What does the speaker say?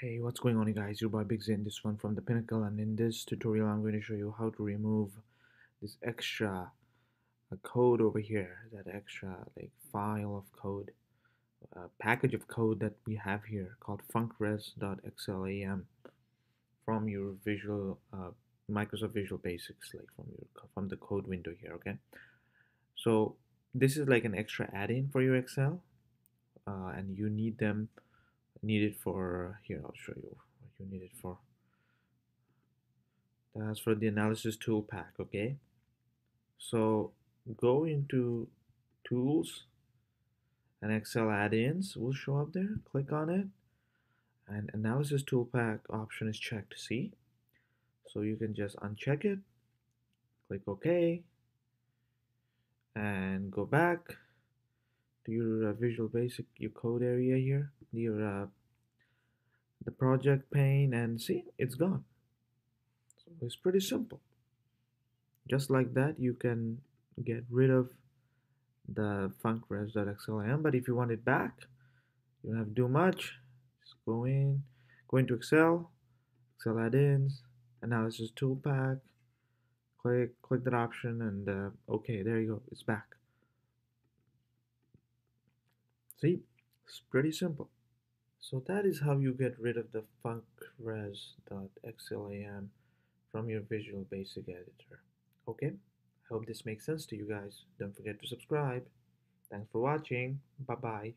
Hey, what's going on you guys? Your boy Big Zen, this one from the Pinnacle and in this tutorial I'm going to show you how to remove this extra uh, code over here, that extra like file of code, uh, package of code that we have here called funcres.xlam from your Visual, uh, Microsoft Visual Basics, like from your from the code window here, okay? So this is like an extra add-in for your Excel uh, and you need them needed for here I'll show you what you need it for. That's for the analysis ToolPak okay? So go into tools and Excel add-ins will show up there. Click on it. And analysis ToolPak option is checked see? So you can just uncheck it click OK and go back your uh, Visual Basic, your code area here, your uh, the project pane, and see, it's gone. So it's pretty simple. Just like that, you can get rid of the funcres.xlam, but if you want it back, you don't have to do much. Just go in, go into Excel, Excel add-ins, analysis ToolPak, click click that option, and uh, okay, there you go, it's back. See, it's pretty simple. So that is how you get rid of the funcres.xlam from your Visual Basic editor. Okay, I hope this makes sense to you guys. Don't forget to subscribe. Thanks for watching. Bye-bye.